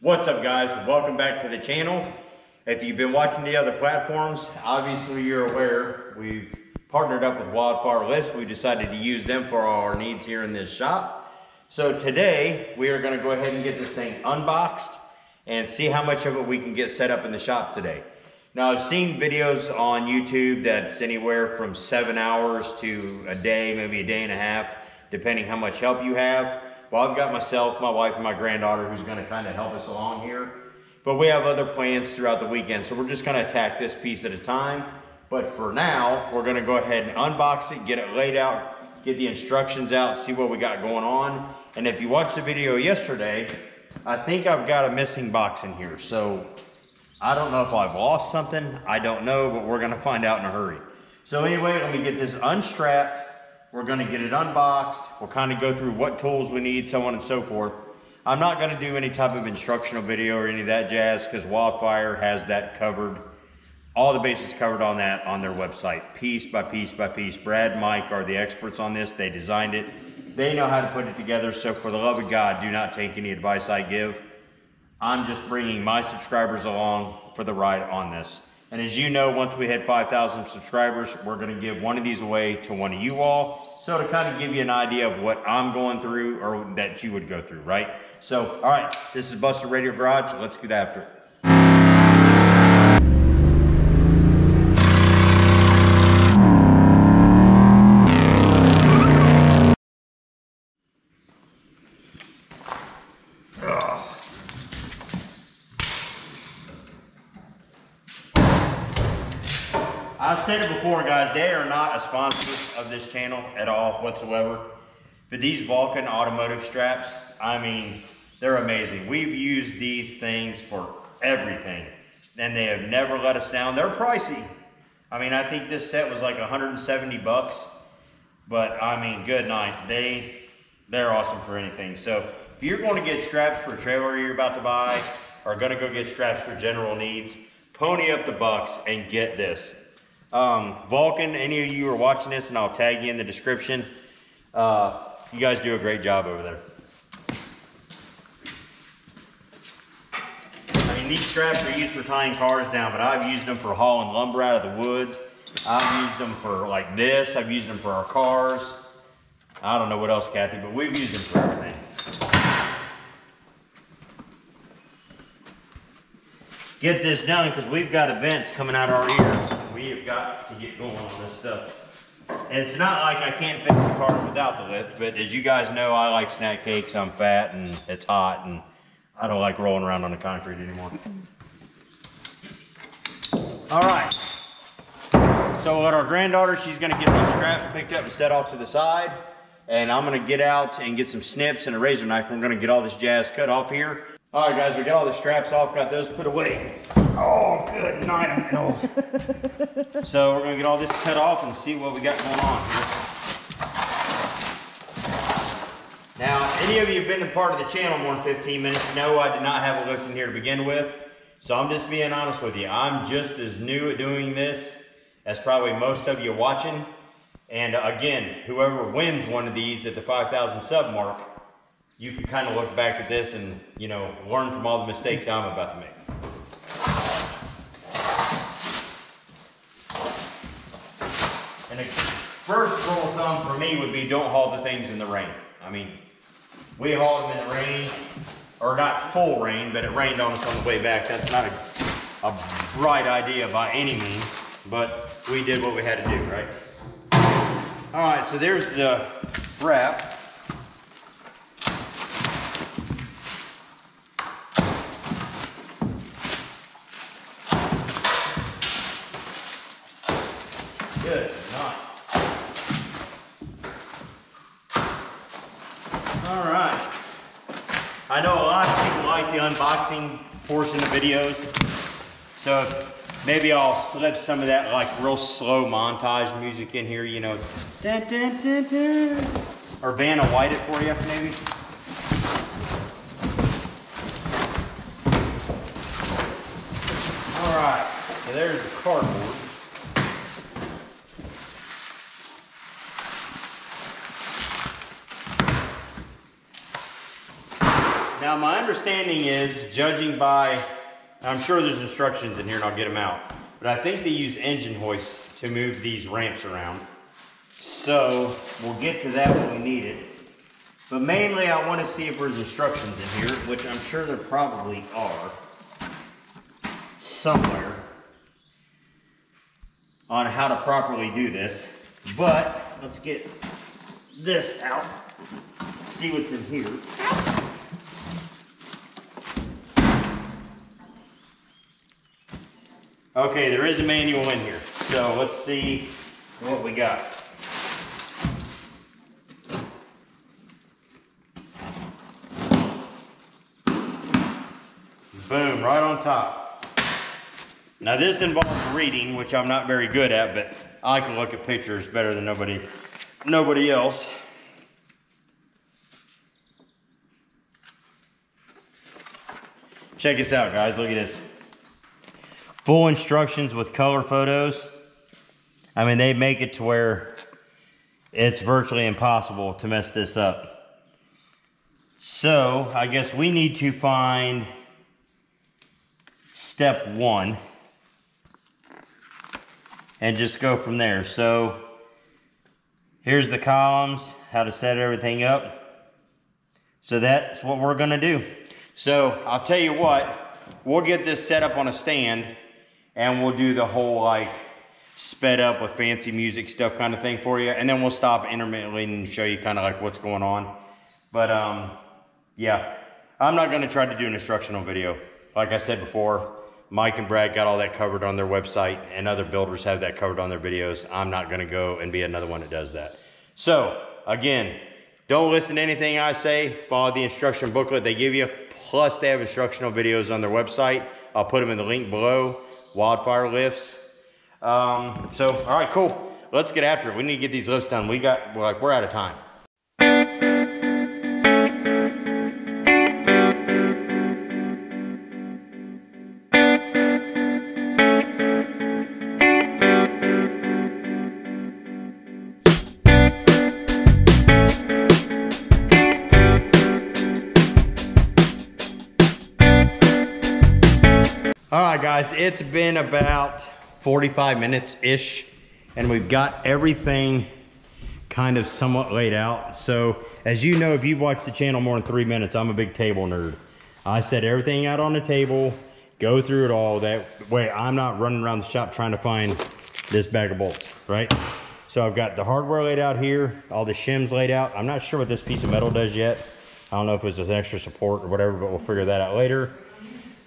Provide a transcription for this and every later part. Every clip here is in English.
What's up guys? Welcome back to the channel. If you've been watching the other platforms, obviously you're aware we've partnered up with Wildfire Lifts. We decided to use them for our needs here in this shop. So today we are gonna go ahead and get this thing unboxed and see how much of it we can get set up in the shop today. Now I've seen videos on YouTube that's anywhere from seven hours to a day, maybe a day and a half, depending how much help you have. Well, I've got myself, my wife, and my granddaughter who's gonna kind of help us along here. But we have other plans throughout the weekend, so we're just gonna attack this piece at a time. But for now, we're gonna go ahead and unbox it, get it laid out, get the instructions out, see what we got going on. And if you watched the video yesterday, I think I've got a missing box in here. So I don't know if I've lost something. I don't know, but we're gonna find out in a hurry. So anyway, let me get this unstrapped we're gonna get it unboxed. We'll kind of go through what tools we need, so on and so forth. I'm not gonna do any type of instructional video or any of that jazz because Wildfire has that covered. All the bases covered on that on their website, piece by piece by piece. Brad Mike are the experts on this. They designed it. They know how to put it together. So for the love of God, do not take any advice I give. I'm just bringing my subscribers along for the ride on this. And as you know, once we hit 5,000 subscribers, we're going to give one of these away to one of you all. So to kind of give you an idea of what I'm going through or that you would go through, right? So, all right, this is Busted Radial Garage. Let's get after it. I've said it before, guys, they are not a sponsor of this channel at all whatsoever. But these Vulcan automotive straps, I mean, they're amazing. We've used these things for everything, and they have never let us down. They're pricey. I mean, I think this set was like 170 bucks, but I mean, good night. They, they're awesome for anything. So if you're going to get straps for a trailer you're about to buy, or going to go get straps for general needs, pony up the bucks and get this. Um, Vulcan, any of you are watching this, and I'll tag you in the description. Uh, you guys do a great job over there. I mean, these straps are used for tying cars down, but I've used them for hauling lumber out of the woods. I've used them for like this. I've used them for our cars. I don't know what else, Kathy, but we've used them for everything. Get this done because we've got events coming out of our ears we have got to get going on this stuff. And it's not like I can't fix the cars without the lift, but as you guys know, I like snack cakes. I'm fat and it's hot and I don't like rolling around on the concrete anymore. All right. So what our granddaughter, she's gonna get these straps picked up and set off to the side. And I'm gonna get out and get some snips and a razor knife. I'm gonna get all this jazz cut off here. All right, guys, we got all the straps off, got those put away. Oh, good night. No. so we're gonna get all this cut off and see what we got going on here. Now, any of you have been a part of the channel more than 15 minutes know I did not have a lift in here to begin with. So I'm just being honest with you. I'm just as new at doing this as probably most of you watching. And uh, again, whoever wins one of these at the 5,000 sub mark, you can kind of look back at this and, you know, learn from all the mistakes I'm about to make. And the first rule of thumb for me would be don't haul the things in the rain. I mean, we hauled them in the rain, or not full rain, but it rained on us on the way back. That's not a, a bright idea by any means, but we did what we had to do, right? All right, so there's the wrap. Good night. All right. I know a lot of people like the unboxing portion of videos. So maybe I'll slip some of that like real slow montage music in here, you know. Dun, dun, dun, or Vanna White it for you, maybe. All right, so there's the cardboard. Now my understanding is, judging by, I'm sure there's instructions in here and I'll get them out, but I think they use engine hoists to move these ramps around. So we'll get to that when we need it. But mainly I want to see if there's instructions in here, which I'm sure there probably are somewhere on how to properly do this. But let's get this out, see what's in here. Okay, there is a manual in here. So let's see what we got. Boom, right on top. Now this involves reading, which I'm not very good at, but I can look at pictures better than nobody, nobody else. Check this out, guys. Look at this. Full instructions with color photos. I mean, they make it to where it's virtually impossible to mess this up. So, I guess we need to find step one and just go from there. So here's the columns, how to set everything up. So that's what we're gonna do. So I'll tell you what, we'll get this set up on a stand and we'll do the whole like sped up with fancy music stuff kind of thing for you. And then we'll stop intermittently and show you kind of like what's going on. But um, yeah, I'm not gonna try to do an instructional video. Like I said before, Mike and Brad got all that covered on their website and other builders have that covered on their videos. I'm not gonna go and be another one that does that. So again, don't listen to anything I say. Follow the instruction booklet they give you. Plus they have instructional videos on their website. I'll put them in the link below. Wildfire lifts. Um, so, all right, cool. Let's get after it. We need to get these lifts done. We got, we're like, we're out of time. Guys, it's been about 45 minutes-ish, and we've got everything kind of somewhat laid out. So, as you know, if you've watched the channel more than three minutes, I'm a big table nerd. I set everything out on the table, go through it all. That way, I'm not running around the shop trying to find this bag of bolts, right? So I've got the hardware laid out here, all the shims laid out. I'm not sure what this piece of metal does yet. I don't know if it's an extra support or whatever, but we'll figure that out later.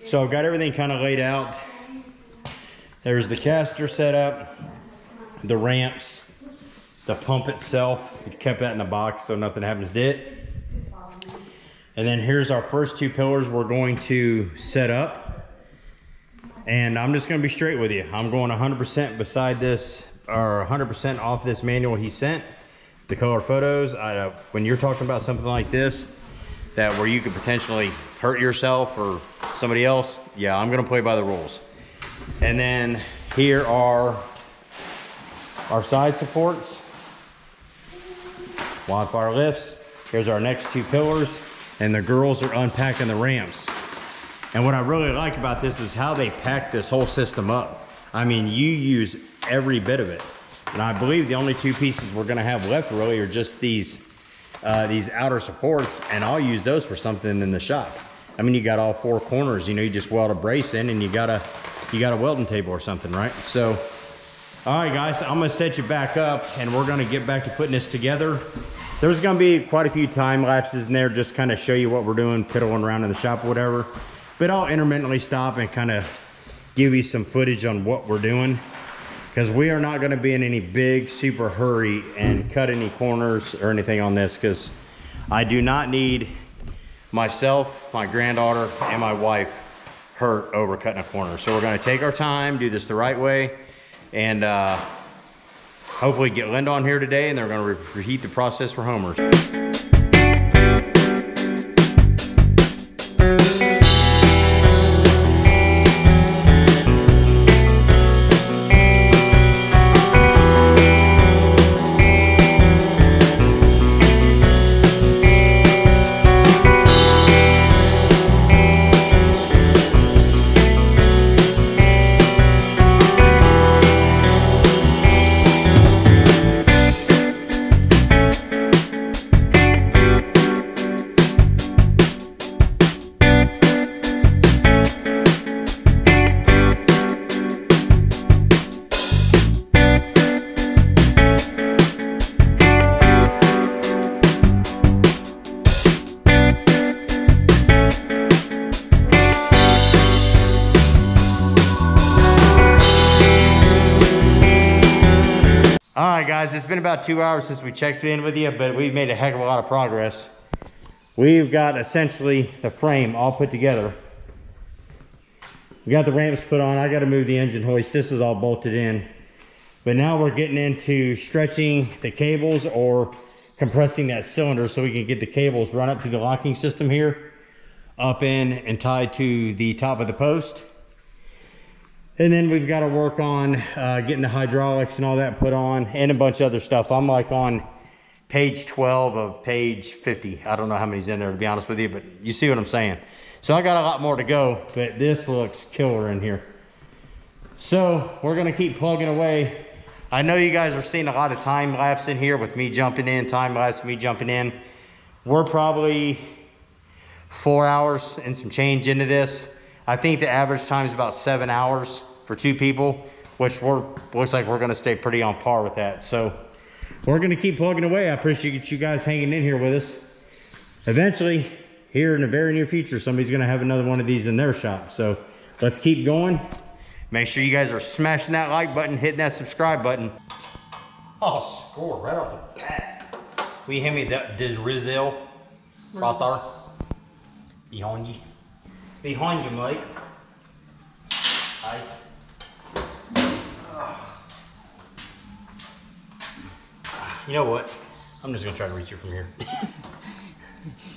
So I've got everything kind of laid out. There's the caster set up, the ramps, the pump itself. We kept that in the box so nothing happens to it. And then here's our first two pillars we're going to set up. And I'm just gonna be straight with you. I'm going 100% beside this, or 100% off this manual he sent. The color photos, I, uh, when you're talking about something like this, that where you could potentially hurt yourself or somebody else, yeah, I'm gonna play by the rules. And then here are our side supports, wildfire lifts. Here's our next two pillars, and the girls are unpacking the ramps. And what I really like about this is how they pack this whole system up. I mean, you use every bit of it. And I believe the only two pieces we're gonna have left really are just these uh, these outer supports and I'll use those for something in the shop. I mean, you got all four corners, you know, you just weld a brace in and you got a, you got a welding table or something, right? So, all right, guys, I'm gonna set you back up and we're gonna get back to putting this together. There's gonna be quite a few time lapses in there, just kind of show you what we're doing, piddling around in the shop or whatever. But I'll intermittently stop and kind of give you some footage on what we're doing because we are not going to be in any big super hurry and cut any corners or anything on this because I do not need myself, my granddaughter, and my wife hurt over cutting a corner. So we're going to take our time, do this the right way, and uh, hopefully get Linda on here today and they're going to re reheat the process for homers. Right, guys, it's been about two hours since we checked in with you, but we've made a heck of a lot of progress. We've got essentially the frame all put together. We got the ramps put on. I got to move the engine hoist. This is all bolted in. But now we're getting into stretching the cables or compressing that cylinder so we can get the cables run up to the locking system here, up in and tied to the top of the post. And then we've got to work on uh, getting the hydraulics and all that put on and a bunch of other stuff. I'm like on page 12 of page 50. I don't know how many's in there to be honest with you, but you see what I'm saying. So I got a lot more to go, but this looks killer in here. So we're gonna keep plugging away. I know you guys are seeing a lot of time lapse in here with me jumping in, time lapse, me jumping in. We're probably four hours and some change into this. I think the average time is about seven hours for two people, which we're, looks like we're gonna stay pretty on par with that. So we're gonna keep plugging away. I appreciate you guys hanging in here with us. Eventually, here in the very near future, somebody's gonna have another one of these in their shop. So let's keep going. Make sure you guys are smashing that like button, hitting that subscribe button. Oh, score right off the bat. Will you me that Rizal right? Behind you. Behind you, mate. Hi. You know what? I'm just gonna try to reach you from here.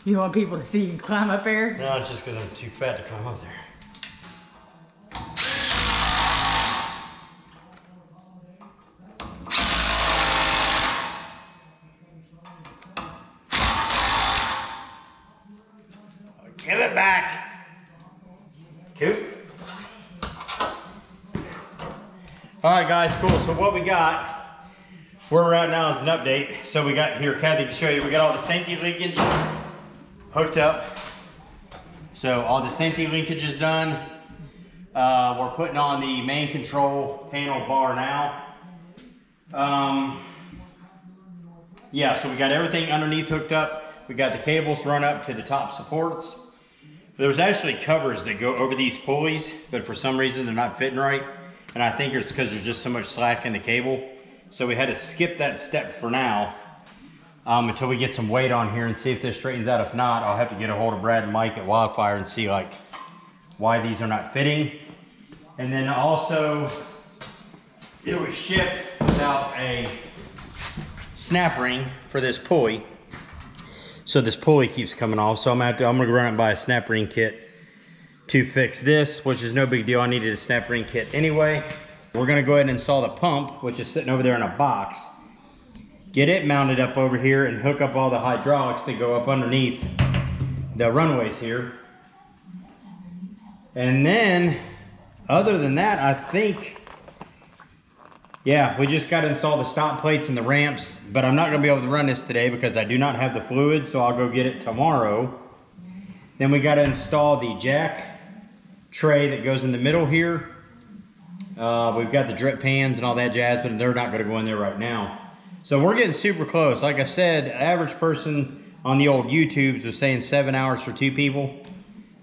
You want people to see you climb up there? No, it's just because I'm too fat to climb up there. Give it back. Coop. All right, guys, cool. So what we got, where we're at now is an update. So we got here, Kathy can show you, we got all the safety linkage hooked up. So all the safety linkage is done. Uh, we're putting on the main control panel bar now. Um, yeah, so we got everything underneath hooked up. We got the cables run up to the top supports. There's actually covers that go over these pulleys, but for some reason they're not fitting right. And I think it's because there's just so much slack in the cable. So we had to skip that step for now um, until we get some weight on here and see if this straightens out. If not, I'll have to get a hold of Brad and Mike at Wildfire and see like why these are not fitting. And then also, it was shipped without a snap ring for this pulley. So this pulley keeps coming off. So I'm gonna, to, I'm gonna run and buy a snap ring kit to fix this, which is no big deal. I needed a snap ring kit anyway. We're gonna go ahead and install the pump, which is sitting over there in a box get it mounted up over here and hook up all the hydraulics that go up underneath the runways here. And then, other than that, I think, yeah, we just got to install the stop plates and the ramps, but I'm not to be able to run this today because I do not have the fluid, so I'll go get it tomorrow. Then we got to install the jack tray that goes in the middle here. Uh, we've got the drip pans and all that jazz, but they're not going to go in there right now. So we're getting super close. Like I said, average person on the old YouTubes was saying seven hours for two people.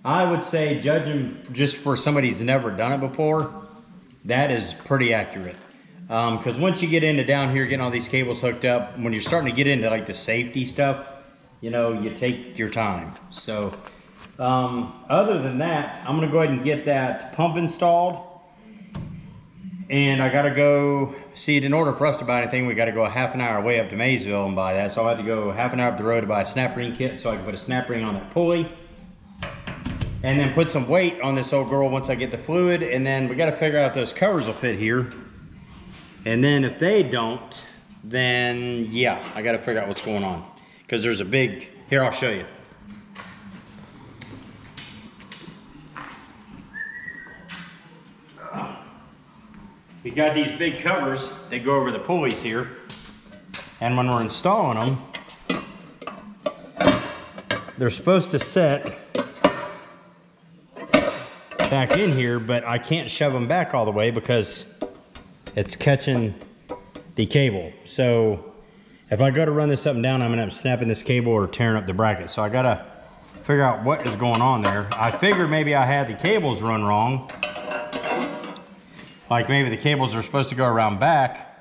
I would say, judging just for somebody who's never done it before, that is pretty accurate. Because um, once you get into down here, getting all these cables hooked up, when you're starting to get into like the safety stuff, you know, you take your time. So, um, other than that, I'm gonna go ahead and get that pump installed and I got to go see it in order for us to buy anything we got to go a half an hour way up to Maysville and buy that. So I had to go half an hour up the road to buy a snap ring kit so I can put a snap ring on that pulley. And then put some weight on this old girl once I get the fluid. And then we got to figure out those covers will fit here. And then if they don't then yeah I got to figure out what's going on. Because there's a big here I'll show you we got these big covers that go over the pulleys here. And when we're installing them, they're supposed to set back in here, but I can't shove them back all the way because it's catching the cable. So if I go to run this up and down, I'm gonna end up snapping this cable or tearing up the bracket. So I gotta figure out what is going on there. I figured maybe I had the cables run wrong like maybe the cables are supposed to go around back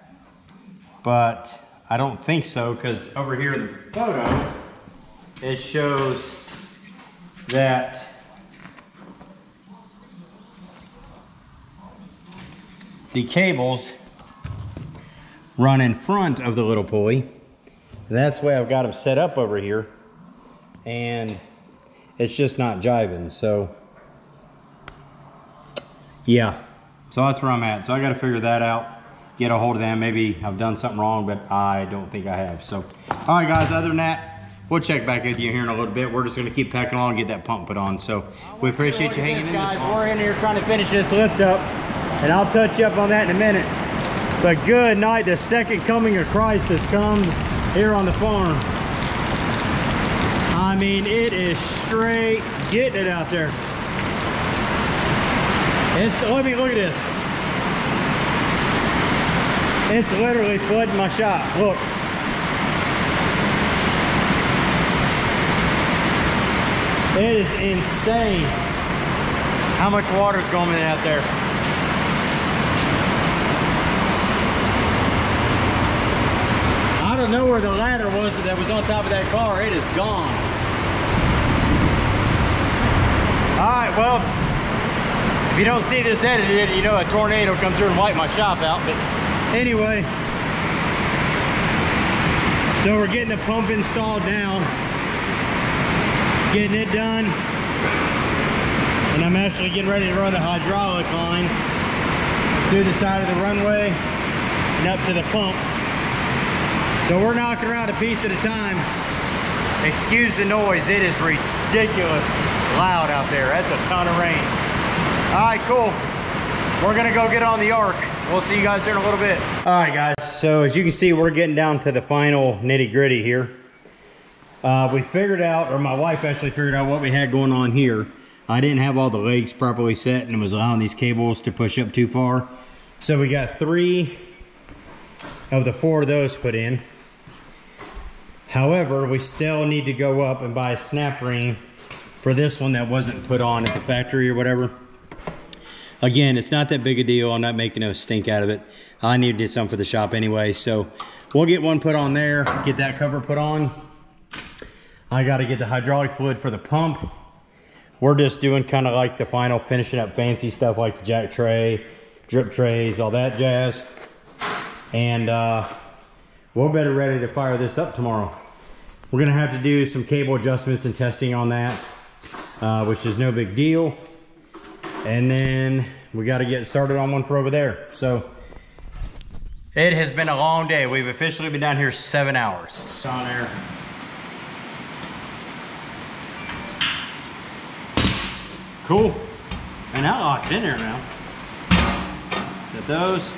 but I don't think so because over here in the photo, it shows that the cables run in front of the little pulley. That's the way I've got them set up over here. And it's just not jiving, so yeah. So that's where I'm at. So I gotta figure that out, get a hold of them. Maybe I've done something wrong, but I don't think I have. So, all right guys, other than that, we'll check back with you here in a little bit. We're just gonna keep packing on and get that pump put on. So we appreciate you hanging in this long. We're in here trying to finish this lift up and I'll touch you up on that in a minute. But good night, the second coming of Christ has come here on the farm. I mean, it is straight getting it out there. It's, oh, let me look at this. It's literally flooding my shop. Look. It is insane how much water's going in out there. I don't know where the ladder was that was on top of that car. It is gone. All right, well, if you don't see this edited, you know a tornado come through and wipe my shop out. But anyway, so we're getting the pump installed now, getting it done. And I'm actually getting ready to run the hydraulic line through the side of the runway and up to the pump. So we're knocking around a piece at a time. Excuse the noise, it is ridiculous loud out there. That's a ton of rain. All right, cool. We're gonna go get on the ark. We'll see you guys here in a little bit. All right, guys. So as you can see, we're getting down to the final nitty gritty here. Uh, we figured out, or my wife actually figured out what we had going on here. I didn't have all the legs properly set and it was allowing these cables to push up too far. So we got three of the four of those put in. However, we still need to go up and buy a snap ring for this one that wasn't put on at the factory or whatever. Again, it's not that big a deal. I'm not making a stink out of it. I need to get some for the shop anyway. So we'll get one put on there, get that cover put on. I got to get the hydraulic fluid for the pump. We're just doing kind of like the final finishing up fancy stuff like the jack tray, drip trays, all that jazz. And uh, we're better ready to fire this up tomorrow. We're gonna have to do some cable adjustments and testing on that, uh, which is no big deal. And then we gotta get started on one for over there. So it has been a long day. We've officially been down here seven hours. It's on there. Cool. And that locks in there now. Set those.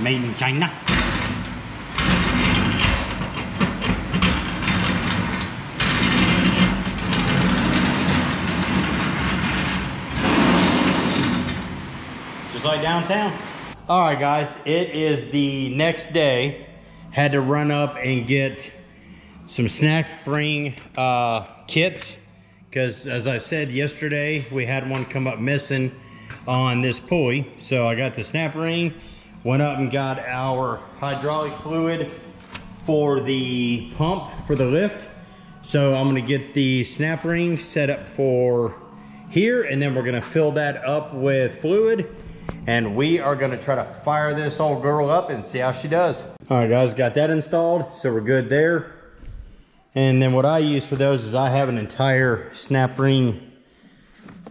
Made in China. Downtown. All right, guys, it is the next day. Had to run up and get some snap ring uh, kits because as I said yesterday, we had one come up missing on this pulley. So I got the snap ring, went up and got our hydraulic fluid for the pump for the lift. So I'm gonna get the snap ring set up for here and then we're gonna fill that up with fluid and we are gonna try to fire this old girl up and see how she does. All right guys, got that installed, so we're good there. And then what I use for those is I have an entire snap ring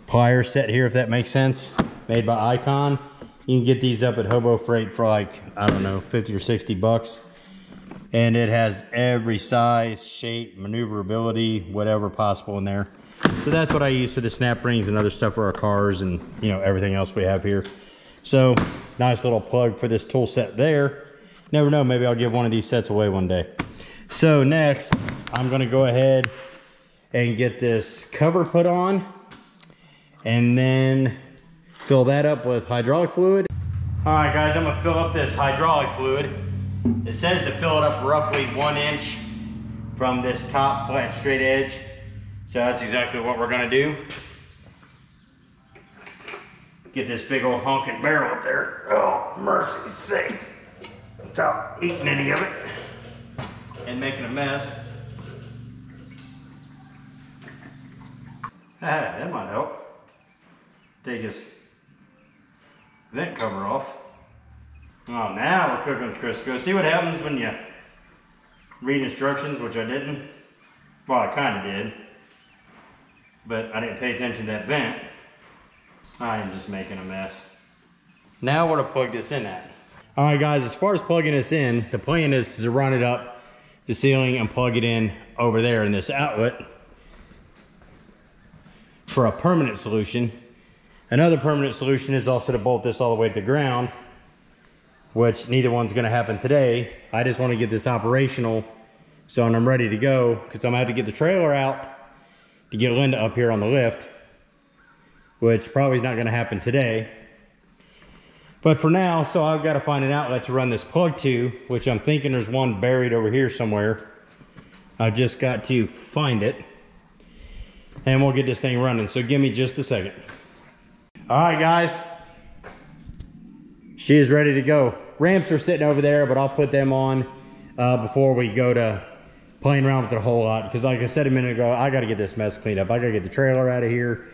plier set here, if that makes sense, made by Icon. You can get these up at Harbor Freight for like, I don't know, 50 or 60 bucks. And it has every size, shape, maneuverability, whatever possible in there. So that's what I use for the snap rings and other stuff for our cars and you know everything else we have here. So nice little plug for this tool set there. Never know, maybe I'll give one of these sets away one day. So next, I'm gonna go ahead and get this cover put on and then fill that up with hydraulic fluid. All right guys, I'm gonna fill up this hydraulic fluid. It says to fill it up roughly one inch from this top flat straight edge. So that's exactly what we're gonna do. Get this big old honking barrel up there. Oh, mercy sakes. without eating any of it and making a mess. Ah, that might help. Take his vent cover off. Oh, now we're cooking with Crisco. See what happens when you read instructions, which I didn't? Well, I kind of did. But I didn't pay attention to that vent. I am just making a mess. Now where to plug this in at. All right, guys, as far as plugging this in, the plan is to run it up the ceiling and plug it in over there in this outlet for a permanent solution. Another permanent solution is also to bolt this all the way to the ground, which neither one's gonna happen today. I just wanna get this operational so when I'm ready to go, because I'm gonna have to get the trailer out to get Linda up here on the lift, which probably is not gonna happen today. But for now, so I've got to find an outlet to run this plug to, which I'm thinking there's one buried over here somewhere. I've just got to find it. And we'll get this thing running. So give me just a second. All right, guys. She is ready to go. Ramps are sitting over there, but I'll put them on uh, before we go to playing around with it a whole lot. Because like I said a minute ago, I got to get this mess cleaned up. I got to get the trailer out of here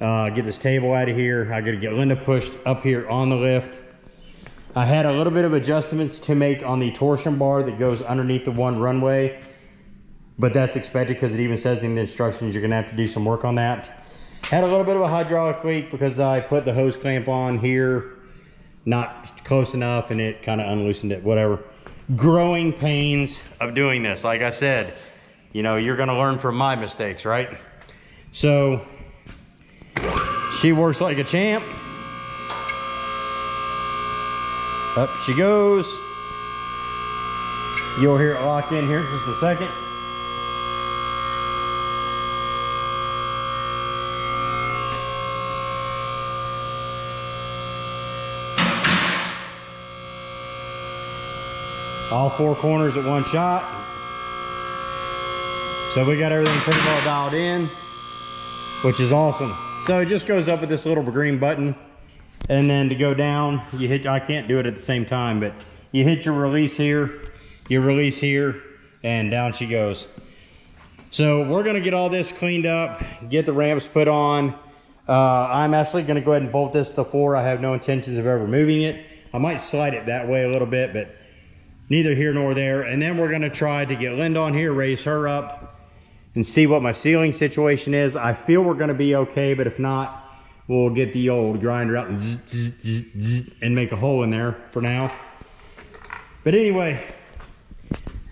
uh, get this table out of here. I gotta get Linda pushed up here on the lift. I had a little bit of adjustments to make on the torsion bar that goes underneath the one runway, but that's expected because it even says in the instructions you're gonna have to do some work on that. Had a little bit of a hydraulic leak because I put the hose clamp on here, not close enough and it kind of unloosened it, whatever. Growing pains of doing this. Like I said, you know, you're gonna learn from my mistakes, right? So she works like a champ. Up she goes. You'll hear it lock in here just a second. All four corners at one shot. So we got everything pretty well dialed in, which is awesome. So it just goes up with this little green button. And then to go down, you hit, I can't do it at the same time, but you hit your release here, your release here, and down she goes. So we're gonna get all this cleaned up, get the ramps put on. Uh, I'm actually gonna go ahead and bolt this to the floor. I have no intentions of ever moving it. I might slide it that way a little bit, but neither here nor there. And then we're gonna try to get Linda on here, raise her up, and see what my ceiling situation is. I feel we're gonna be okay, but if not, we'll get the old grinder out and, zzz, zzz, zzz, and make a hole in there for now. But anyway,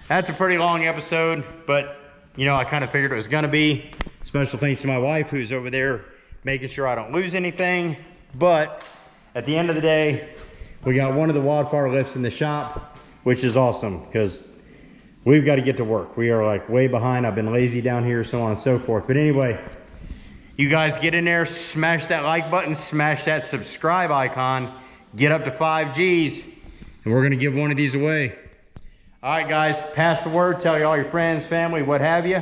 that's a pretty long episode, but you know, I kind of figured it was gonna be. Special thanks to my wife who's over there making sure I don't lose anything. But at the end of the day, we got one of the wildfire lifts in the shop, which is awesome because we've got to get to work. We are like way behind. I've been lazy down here, so on and so forth. But anyway, you guys get in there, smash that like button, smash that subscribe icon, get up to five G's, and we're gonna give one of these away. All right, guys, pass the word, tell you all your friends, family, what have you.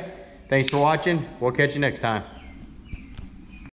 Thanks for watching. We'll catch you next time.